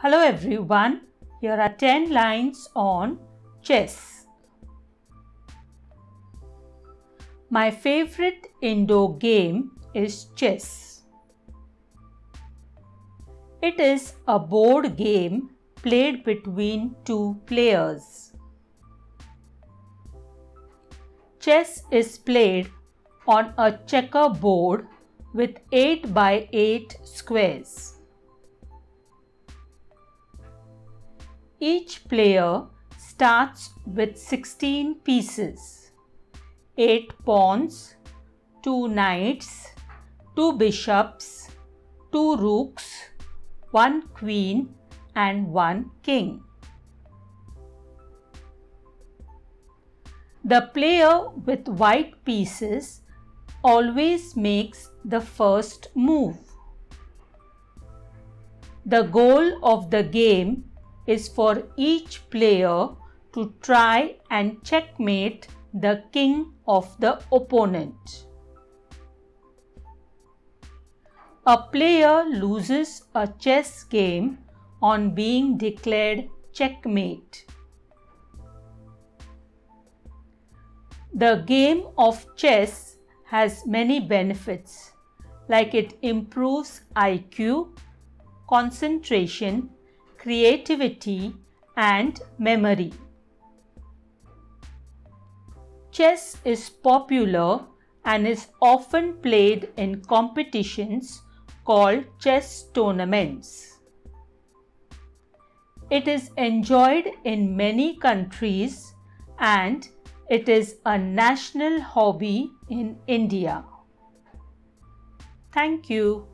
Hello everyone, here are 10 lines on chess. My favorite indoor game is chess. It is a board game played between two players. Chess is played on a checkerboard with 8 by 8 squares. Each player starts with 16 pieces, 8 pawns, 2 knights, 2 bishops, 2 rooks, 1 queen and 1 king. The player with white pieces always makes the first move. The goal of the game is for each player to try and checkmate the king of the opponent. A player loses a chess game on being declared checkmate. The game of chess has many benefits like it improves IQ, concentration, creativity and memory. Chess is popular and is often played in competitions called chess tournaments. It is enjoyed in many countries and it is a national hobby in India. Thank you.